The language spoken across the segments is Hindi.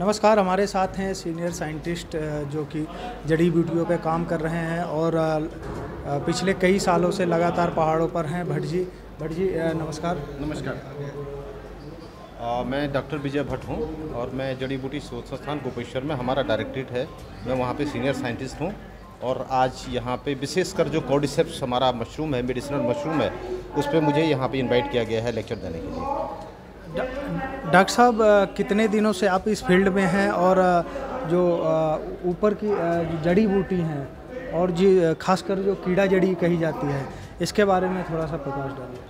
नमस्कार हमारे साथ हैं सीनियर साइंटिस्ट जो कि जड़ी बूटियों पे काम कर रहे हैं और पिछले कई सालों से लगातार पहाड़ों पर हैं। भट्ट जी भट्ट जी नमस्कार। नमस्कार। आ, मैं डॉक्टर विजय भट्ट हूँ और मैं जड़ी बूटी शोध संस्थान गोपेश्वर में हमारा डायरेक्टरेट है। मैं वहाँ पे सीनियर साइंटिस्ट हूँ और आज यहाँ पे विशेषकर जो कॉडिसेप्स हमारा मशरूम है मेडिसिनल मशरूम है उस पर मुझे यहाँ पे इनवाइट किया गया है लेक्चर देने के लिए। डॉक्टर साहब कितने दिनों से आप इस फ़ील्ड में हैं और जो ऊपर की जड़ी बूटी हैं और जी खासकर जो कीड़ा जड़ी कही जाती है, इसके बारे में थोड़ा सा प्रकाश डालिए।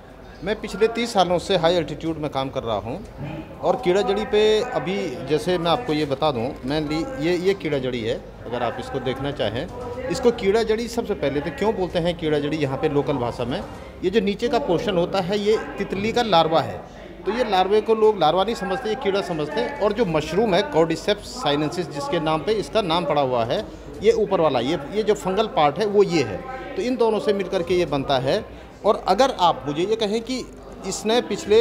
मैं पिछले तीस सालों से हाई अल्टीट्यूड में काम कर रहा हूँ और कीड़ा जड़ी पे अभी, जैसे मैं आपको ये बता दूँ, मैं ये ये कीड़ा जड़ी है, अगर आप इसको देखना चाहें। इसको कीड़ा जड़ी सबसे पहले तो क्यों बोलते हैं कीड़ा जड़ी यहाँ पे लोकल भाषा में? ये जो नीचे का पोर्शन होता है, ये तितली का लार्वा है। तो ये लार्वे को लोग लार्वा नहीं समझते, ये कीड़ा समझते हैं। और जो मशरूम है कॉडिसेप्स साइनेंसिस जिसके नाम पे इसका नाम पड़ा हुआ है, ये ऊपर वाला, ये ये जो फंगल पार्ट है, वो ये है। तो इन दोनों से मिलकर के ये बनता है। और अगर आप मुझे ये कहें कि इसने पिछले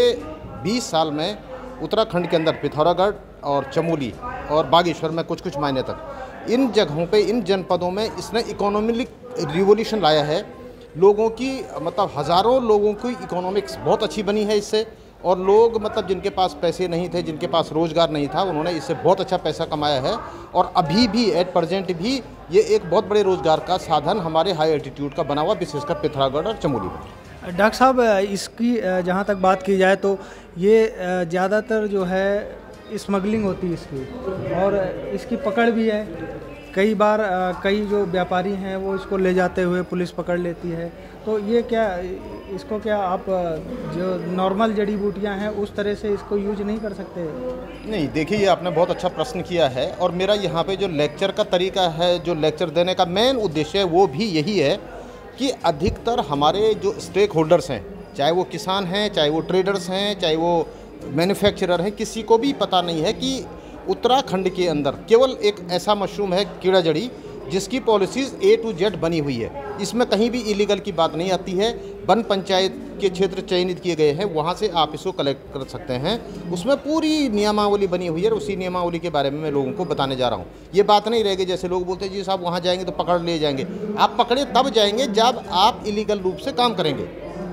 20 साल में उत्तराखंड के अंदर पिथौरागढ़ और चमोली और बागेश्वर में कुछ कुछ मायने तक, इन जगहों पे, इन जनपदों में इसने इकोनॉमिक रिवोल्यूशन लाया है। लोगों की मतलब हज़ारों लोगों की इकोनॉमिक्स बहुत अच्छी बनी है इससे। और लोग मतलब जिनके पास पैसे नहीं थे, जिनके पास रोज़गार नहीं था, उन्होंने इससे बहुत अच्छा पैसा कमाया है। और अभी भी एट प्रजेंट भी, ये एक बहुत बड़े रोज़गार का साधन हमारे हाई एल्टीट्यूड का बना हुआ, विशेषकर पिथौरागढ़ और चमोली में। डॉक्टर साहब, इसकी जहाँ तक बात की जाए तो ये ज़्यादातर जो है स्मगलिंग होती है इसकी। और इसकी पकड़ भी है। कई बार कई जो व्यापारी हैं वो इसको ले जाते हुए पुलिस पकड़ लेती है। तो ये क्या, इसको क्या आप जो नॉर्मल जड़ी बूटियाँ हैं उस तरह से इसको यूज़ नहीं कर सकते? नहीं, देखिए, ये आपने बहुत अच्छा प्रश्न किया है और मेरा यहाँ पे जो लेक्चर का तरीका है, जो लेक्चर देने का मेन उद्देश्य है, वो भी यही है कि अधिकतर हमारे जो स्टेक होल्डर्स हैं, चाहे वो किसान हैं, चाहे वो ट्रेडर्स हैं, चाहे वो मैन्युफैक्चरर हैं, किसी को भी पता नहीं है कि उत्तराखंड के अंदर केवल एक ऐसा मशरूम है कीड़ा जड़ी जिसकी पॉलिसीज़ ए टू जेड बनी हुई है। इसमें कहीं भी इलीगल की बात नहीं आती है। वन पंचायत के क्षेत्र चयनित किए गए हैं, वहाँ से आप इसको कलेक्ट कर सकते हैं। उसमें पूरी नियमावली बनी हुई है और उसी नियमावली के बारे में मैं लोगों को बताने जा रहा हूँ। ये बात नहीं रहेगी, जैसे लोग बोलते हैं, जी साहब, वहाँ जाएँगे तो पकड़ ले जाएँगे। आप पकड़े तब जाएँगे जब आप इलीगल रूप से काम करेंगे।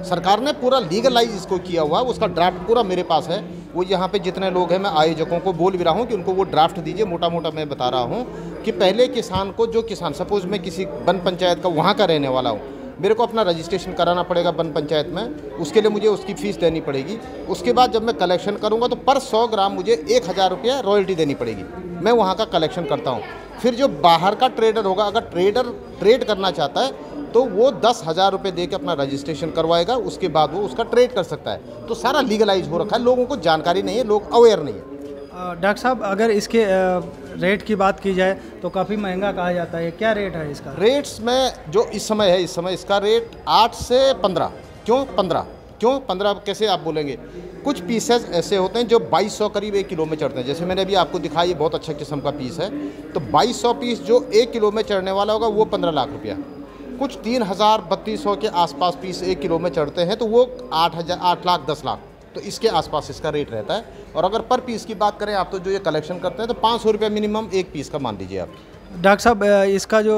सरकार ने पूरा लीगलाइज इसको किया हुआ, उसका ड्राफ्ट पूरा मेरे पास है। वो यहाँ पे जितने लोग हैं, मैं आयोजकों को बोल भी रहा हूँ कि उनको वो ड्राफ्ट दीजिए। मोटा मोटा मैं बता रहा हूँ कि पहले किसान को, जो किसान सपोज़ मैं किसी वन पंचायत का, वहाँ का रहने वाला हूँ मेरे को अपना रजिस्ट्रेशन कराना पड़ेगा वन पंचायत में। उसके लिए मुझे उसकी फ़ीस देनी पड़ेगी। उसके बाद जब मैं कलेक्शन करूँगा तो पर सौ ग्राम मुझे एक हज़ार रुपया रॉयल्टी देनी पड़ेगी। मैं वहाँ का कलेक्शन करता हूँ। फिर जो बाहर का ट्रेडर होगा, अगर ट्रेडर ट्रेड करना चाहता है तो वो दस हज़ार रुपये दे के अपना रजिस्ट्रेशन करवाएगा। उसके बाद वो उसका ट्रेड कर सकता है। तो सारा लीगलाइज हो रखा है। लोगों को जानकारी नहीं है, लोग अवेयर नहीं है। डॉक्टर साहब, अगर इसके रेट की बात की जाए तो काफ़ी महँगा कहा जाता है। क्या रेट है इसका? रेट्स में जो इस समय है, इस समय इसका रेट आठ से पंद्रह। क्यों पंद्रह? क्यों पंद्रह? कैसे आप बोलेंगे? कुछ पीसेस ऐसे होते हैं जो 2200 करीब एक किलो में चढ़ते हैं। जैसे मैंने अभी आपको दिखाया, ये बहुत अच्छा किस्म का पीस है। तो 2200 पीस जो एक किलो में चढ़ने वाला होगा, वो पंद्रह लाख रुपया। कुछ तीन हज़ार बत्तीस सौ के आसपास पीस एक किलो में चढ़ते हैं तो वो आठ हज़ार, आठ लाख, दस लाख। तो इसके आसपास इसका रेट रहता है। और अगर पर पीस की बात करें, आप तो जो ये कलेक्शन करते हैं तो पाँच सौ रुपये मिनिमम एक पीस का मान लीजिए आप। डॉक्टर साहब इसका जो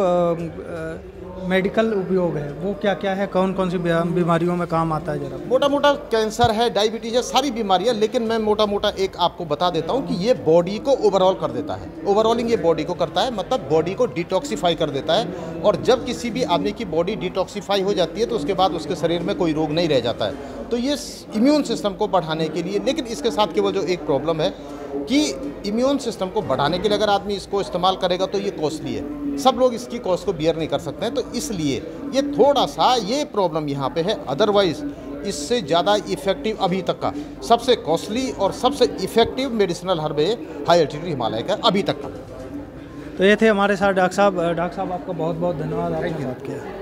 मेडिकल उपयोग है, वो क्या क्या है? कौन कौन सी बीमारियों में काम आता है जरा? मोटा मोटा कैंसर है, डायबिटीज़ है, सारी बीमारियाँ लेकिन मैं मोटा मोटा एक आपको बता देता हूँ कि ये बॉडी को ओवरऑल कर देता है। ओवरऑलिंग ये बॉडी को करता है मतलब बॉडी को डिटॉक्सीफाई कर देता है, और जब किसी भी आदमी की बॉडी डिटॉक्सीफाई हो जाती है तो उसके बाद उसके शरीर में कोई रोग नहीं रह जाता है। तो ये इम्यून सिस्टम को बढ़ाने के लिए, लेकिन इसके साथ केवल जो एक प्रॉब्लम है कि इम्यून सिस्टम को बढ़ाने के लिए अगर आदमी इसको इस्तेमाल करेगा तो ये कॉस्टली है। सब लोग इसकी कॉस्ट को बियर नहीं कर सकते हैं तो इसलिए ये थोड़ा सा ये प्रॉब्लम यहाँ पे है। अदरवाइज़ इससे ज़्यादा इफ़ेक्टिव अभी तक का। सबसे कॉस्टली और सबसे effective medicinal हर्बे high altitude Himalaya का अभी तक का। तो ये थे हमारे साथ डॉक्टर साहब। डॉक्टर साहब आपका बहुत बहुत धन्यवाद। आपने बात किया।